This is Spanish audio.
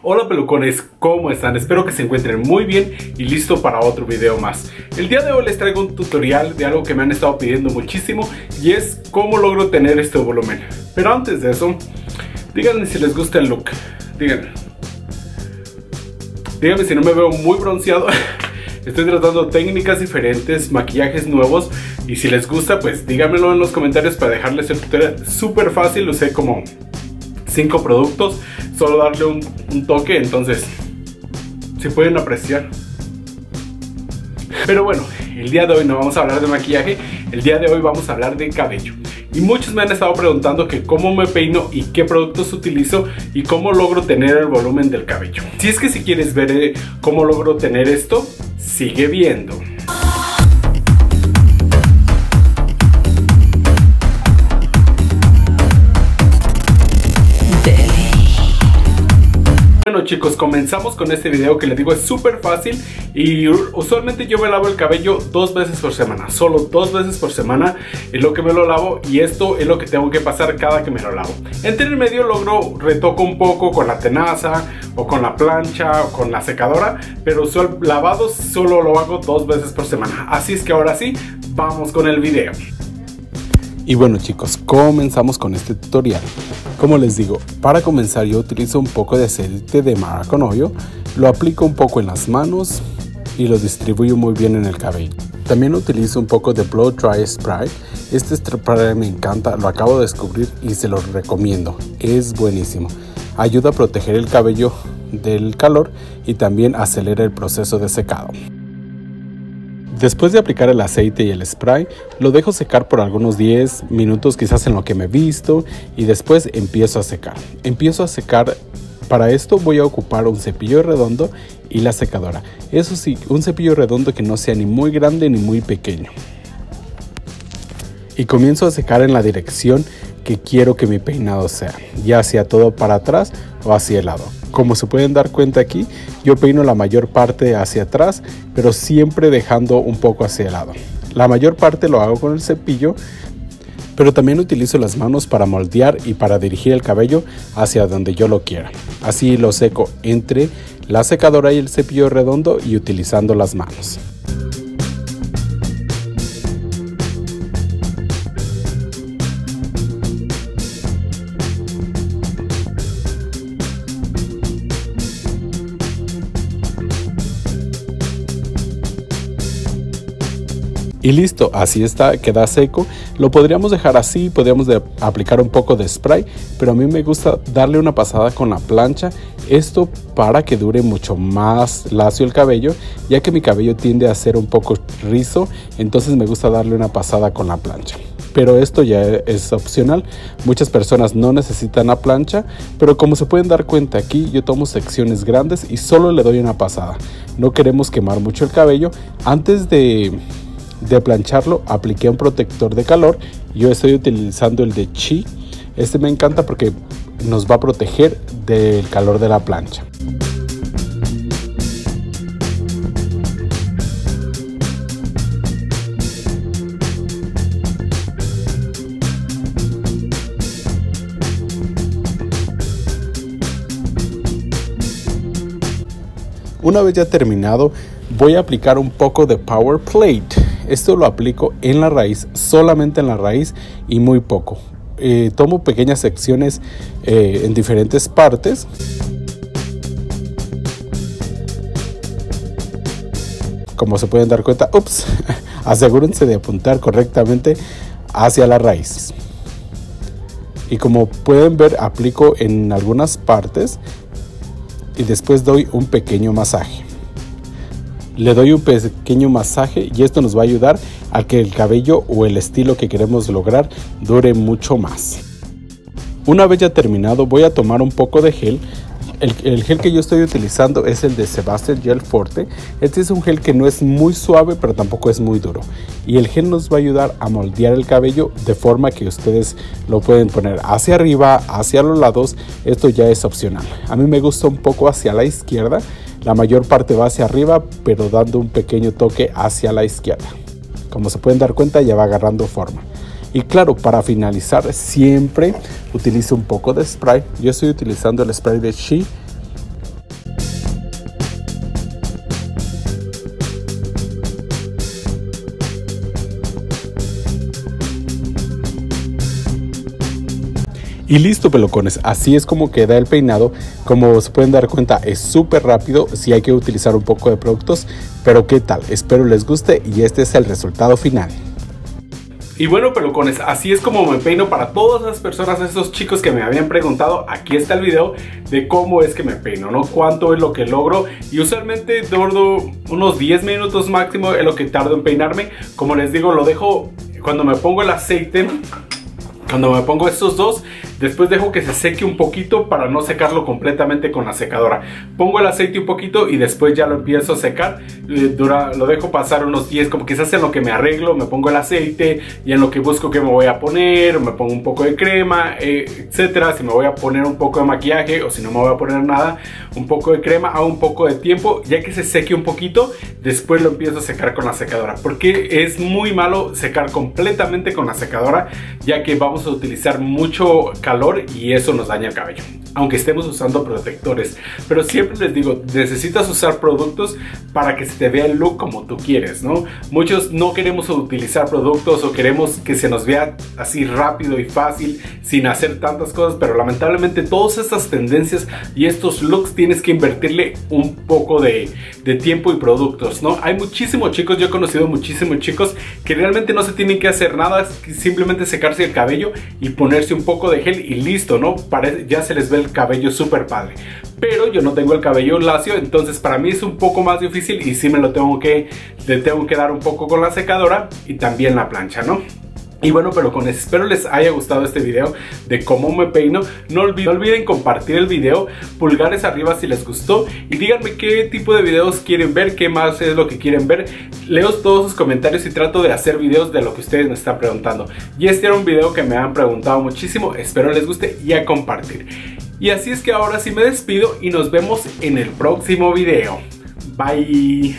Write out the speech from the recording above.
Hola pelucones, ¿cómo están? Espero que se encuentren muy bien y listo para otro video más. El día de hoy les traigo un tutorial de algo que me han estado pidiendo muchísimo y es cómo logro tener este volumen. Pero antes de eso, díganme si les gusta el look. Díganme. Díganme si no me veo muy bronceado. Estoy tratando técnicas diferentes, maquillajes nuevos y si les gusta pues díganmelo en los comentarios para dejarles el tutorial súper fácil. Usé como 5 productos solo darle un, toque, entonces se pueden apreciar. Pero bueno, el día de hoy no vamos a hablar de maquillaje, el día de hoy vamos a hablar de cabello. Y muchos me han estado preguntando que cómo me peino y qué productos utilizo y cómo logro tener el volumen del cabello. Si es que si quieres ver eh, cómo logro tener esto, sigue viendo. Chicos, comenzamos con este video que les digo es súper fácil y usualmente yo me lavo el cabello dos veces por semana, solo dos veces por semana es lo que me lo lavo y esto es lo que tengo que pasar cada que me lo lavo. Entre el medio logro retoco un poco con la tenaza o con la plancha o con la secadora, pero el lavado solo lo hago dos veces por semana. Así es que ahora sí, vamos con el video. Y bueno chicos, comenzamos con este tutorial. Como les digo, para comenzar yo utilizo un poco de aceite de maraconollo, lo aplico un poco en las manos y lo distribuyo muy bien en el cabello. También utilizo un poco de Blow Dry Spray. Este spray me encanta, lo acabo de descubrir y se lo recomiendo. Es buenísimo. Ayuda a proteger el cabello del calor y también acelera el proceso de secado. Después de aplicar el aceite y el spray, lo dejo secar por algunos 10 minutos quizás en lo que me visto y después empiezo a secar. Empiezo a secar, para esto voy a ocupar un cepillo redondo y la secadora. Eso sí, un cepillo redondo que no sea ni muy grande ni muy pequeño. Y comienzo a secar en la dirección que quiero que mi peinado sea, ya sea todo para atrás o hacia el lado. Como se pueden dar cuenta aquí, yo peino la mayor parte hacia atrás, pero siempre dejando un poco hacia el lado. La mayor parte lo hago con el cepillo, pero también utilizo las manos para moldear y para dirigir el cabello hacia donde yo lo quiera. Así lo seco entre la secadora y el cepillo redondo y utilizando las manos. Y listo, así está, queda seco. Lo podríamos dejar así, podríamos aplicar un poco de spray, pero a mí me gusta darle una pasada con la plancha. Esto para que dure mucho más lacio el cabello, ya que mi cabello tiende a ser un poco rizo, entonces me gusta darle una pasada con la plancha pero esto ya es opcional. Muchas personas no necesitan la plancha, pero como se pueden dar cuenta aquí, yo tomo secciones grandes y solo le doy una pasada. No queremos quemar mucho el cabello. Antes de de plancharlo apliqué un protector de calor. Yo estoy utilizando el de Chi. Este me encanta porque nos va a proteger del calor de la plancha. Una vez ya terminado, voy a aplicar un poco de Power Plate. Esto lo aplico en la raíz, solamente en la raíz y muy poco. Eh, tomo pequeñas secciones eh, en diferentes partes. Como se pueden dar cuenta, ups, asegúrense de apuntar correctamente hacia la raíz. Y como pueden ver, aplico en algunas partes y después doy un pequeño masaje le doy un pequeño masaje y esto nos va a ayudar a que el cabello o el estilo que queremos lograr dure mucho más. Una vez ya terminado voy a tomar un poco de gel. El, gel que yo estoy utilizando es el de Sebastian Gel Forte. Este es un gel que no es muy suave pero tampoco es muy duro. Y el gel nos va a ayudar a moldear el cabello de forma que ustedes lo pueden poner hacia arriba, hacia los lados. Esto ya es opcional. A mí me gusta un poco hacia la izquierda la mayor parte va hacia arriba, pero dando un pequeño toque hacia la izquierda. Como se pueden dar cuenta, ya va agarrando forma. Y claro, para finalizar, siempre utilizo un poco de spray. Yo estoy utilizando el spray de She Y listo pelocones, así es como queda el peinado. Como se pueden dar cuenta es súper rápido, si hay que utilizar un poco de productos, pero qué tal, espero les guste y este es el resultado final. Y bueno pelucones, así es como me peino para todas las personas, esos chicos que me habían preguntado, aquí está el video de cómo es que me peino, ¿no? Cuánto es lo que logro y usualmente tardo unos 10 minutos máximo es lo que tardo en peinarme. Como les digo, lo dejo cuando me pongo el aceite, cuando me pongo estos dos, Después dejo que se seque un poquito para no secarlo completamente con la secadora. Pongo el aceite un poquito y después ya lo empiezo a secar. Dura, lo dejo pasar unos 10, como quizás en lo que me arreglo, me pongo el aceite y en lo que busco que me voy a poner, me pongo un poco de crema, eh, etcétera. Si me voy a poner un poco de maquillaje o si no me voy a poner nada, un poco de crema, hago un poco de tiempo. Ya que se seque un poquito, después lo empiezo a secar con la secadora. Porque es muy malo secar completamente con la secadora, ya que vamos a utilizar mucho y eso nos daña el cabello. Aunque estemos usando protectores. Pero siempre les digo, necesitas usar productos para que se te vea el look como tú quieres, ¿no? Muchos no queremos utilizar productos o queremos que se nos vea así rápido y fácil sin hacer tantas cosas, pero lamentablemente todas estas tendencias y estos looks tienes que invertirle un poco de, tiempo y productos, ¿no? Hay muchísimos chicos, yo he conocido muchísimos chicos que realmente no se tienen que hacer nada, simplemente secarse el cabello y ponerse un poco de gel y listo, ¿no? Parece, ya se les ve el cabello súper padre. Pero yo no tengo el cabello lacio, entonces para mí es un poco más difícil y sí me lo tengo que, tengo que dar un poco con la secadora y también la plancha, ¿no? Y bueno, pero con eso espero les haya gustado este video de cómo me peino. No olviden, no olviden, compartir el video, pulgares arriba si les gustó y díganme qué tipo de videos quieren ver, qué más es lo que quieren ver. Leo todos sus comentarios y trato de hacer videos de lo que ustedes me están preguntando. Y este era un video que me han preguntado muchísimo, espero les guste y a compartir. Y así es que ahora sí me despido y nos vemos en el próximo video. Bye.